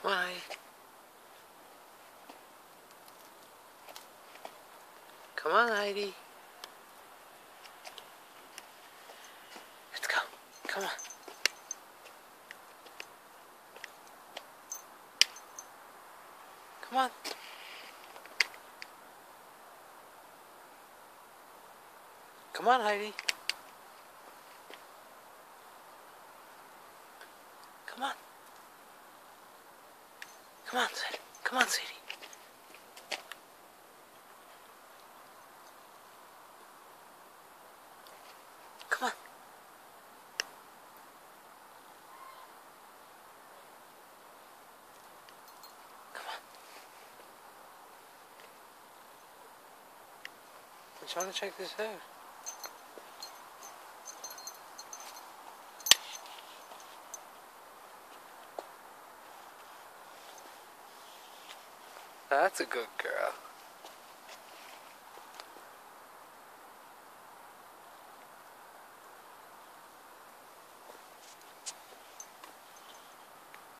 Come on, Heidi. Come on, Heidi. Let's go. Come on. Come on. Come on, Heidi. Come on. Come on, sweetie. Come on, sweetie. Come on. Come on. I'm trying to check this out. That's a good girl.